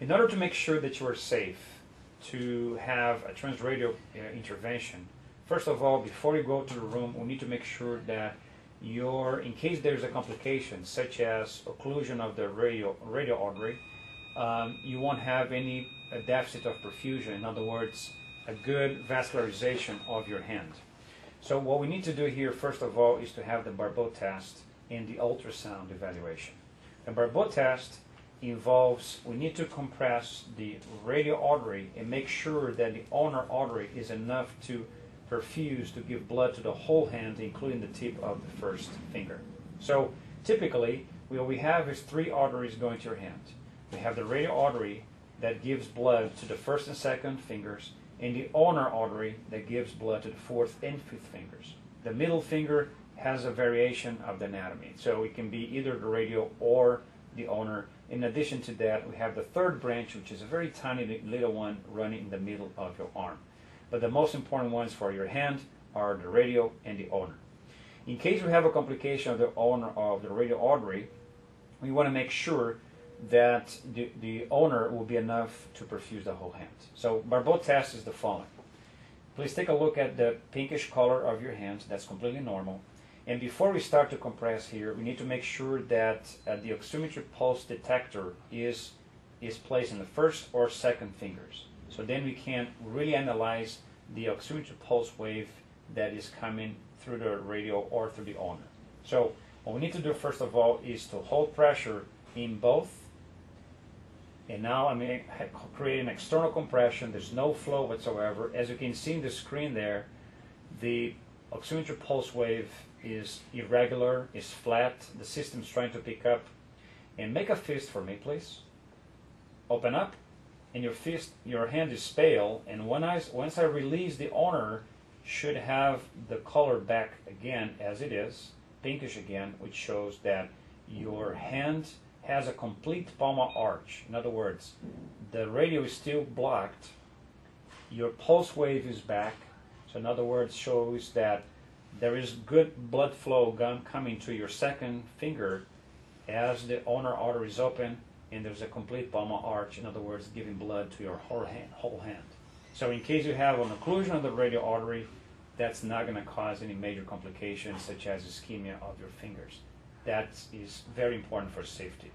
In order to make sure that you are safe to have a transradial uh, intervention, first of all, before you go to the room, we need to make sure that your, in case there's a complication such as occlusion of the radio artery, um, you won't have any uh, deficit of perfusion. In other words, a good vascularization of your hand. So what we need to do here, first of all, is to have the Barbeau test and the ultrasound evaluation. The Barbeau test involves, we need to compress the radial artery and make sure that the ulnar artery is enough to perfuse to give blood to the whole hand, including the tip of the first finger. So typically, what we have is three arteries going to your hand. We have the radial artery that gives blood to the first and second fingers, and the ulnar artery that gives blood to the fourth and fifth fingers. The middle finger has a variation of the anatomy, so it can be either the radial or the ulnar. In addition to that, we have the third branch, which is a very tiny little one running in the middle of your arm. But the most important ones for your hand are the radial and the ulnar. In case we have a complication of the ulnar of the radial artery, we want to make sure that the, the ulnar will be enough to perfuse the whole hand. So Barbeau test is the following. Please take a look at the pinkish color of your hands. That's completely normal. And before we start to compress here, we need to make sure that uh, the oximetry pulse detector is, is placed in the first or second fingers. So then we can really analyze the oximetry pulse wave that is coming through the radio or through the ulnar. So what we need to do first of all is to hold pressure in both and now I'm creating an external compression. There's no flow whatsoever. As you can see in the screen there, the oximetry pulse wave is irregular, is flat. The system's trying to pick up. And make a fist for me, please. Open up, and your fist, your hand is pale. And when I, once I release the ulnar, should have the color back again as it is, pinkish again, which shows that your hand has a complete palmar arch. In other words, the radio is still blocked, your pulse wave is back. So in other words, shows that there is good blood flow coming to your second finger as the ulnar artery is open and there's a complete palmar arch, in other words, giving blood to your whole hand. Whole hand. So in case you have an occlusion of the radial artery, that's not going to cause any major complications such as ischemia of your fingers. That is very important for safety.